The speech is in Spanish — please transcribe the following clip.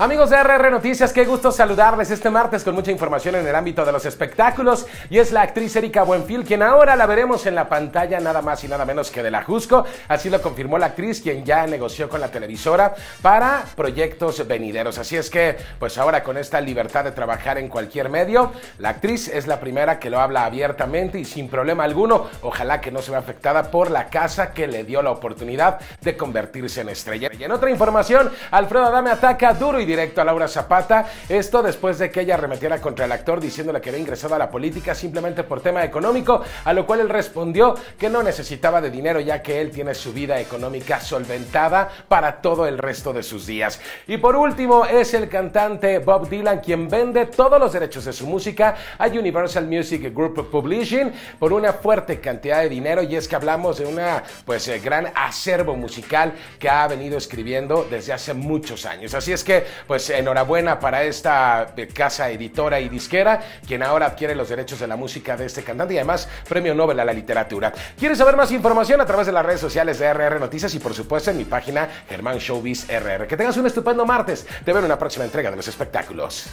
Amigos de RR Noticias, qué gusto saludarles este martes con mucha información en el ámbito de los espectáculos. Y es la actriz Erika Buenfil, quien ahora la veremos en la pantalla nada más y nada menos que de la Jusco. Así lo confirmó la actriz, quien ya negoció con la televisora para proyectos venideros. Así es que, pues ahora con esta libertad de trabajar en cualquier medio, la actriz es la primera que lo habla abiertamente y sin problema alguno. Ojalá que no se vea afectada por la casa que le dio la oportunidad de convertirse en estrella. Y en otra información, Alfredo Adame ataca duro y directo a Laura Zapata. Esto después de que ella arremetiera contra el actor diciéndole que había ingresado a la política simplemente por tema económico, a lo cual él respondió que no necesitaba de dinero ya que él tiene su vida económica solventada para todo el resto de sus días. Y por último es el cantante Bob Dylan quien vende todos los derechos de su música a Universal Music Group Publishing por una fuerte cantidad de dinero y es que hablamos de una pues eh, gran acervo musical que ha venido escribiendo desde hace muchos años. Así es que pues enhorabuena para esta casa editora y disquera, quien ahora adquiere los derechos de la música de este cantante y además premio Nobel a la literatura. ¿Quieres saber más información? A través de las redes sociales de RR Noticias y por supuesto en mi página Germán Showbiz RR. Que tengas un estupendo martes. Te veo en una próxima entrega de los espectáculos.